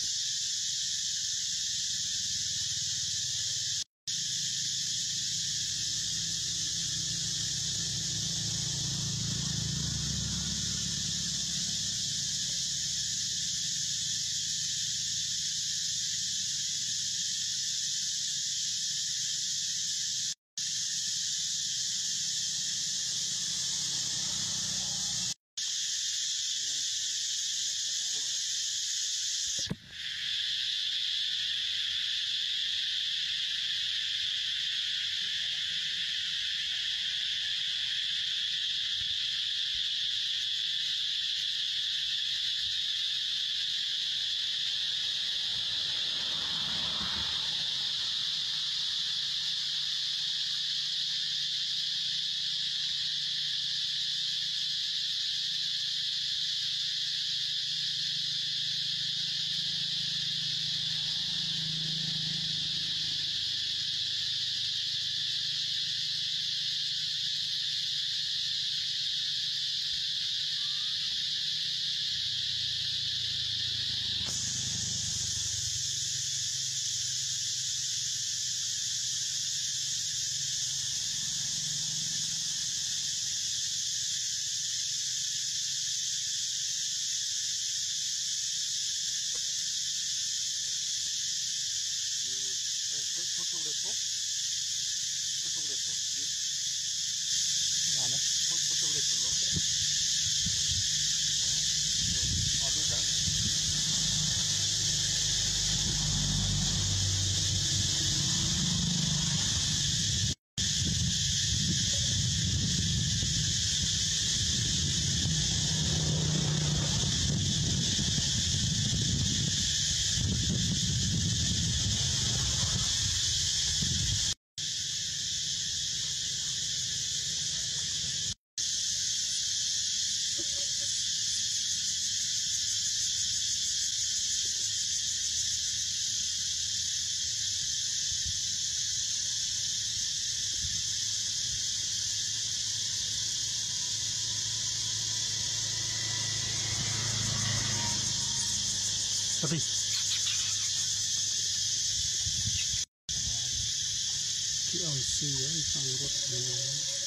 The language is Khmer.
Peace. 저쪽으로 했어? 저쪽으로 했어? 안 해? 저쪽으로 했어? សិគេឲ្យស៊ីហើយខាងរត់ណា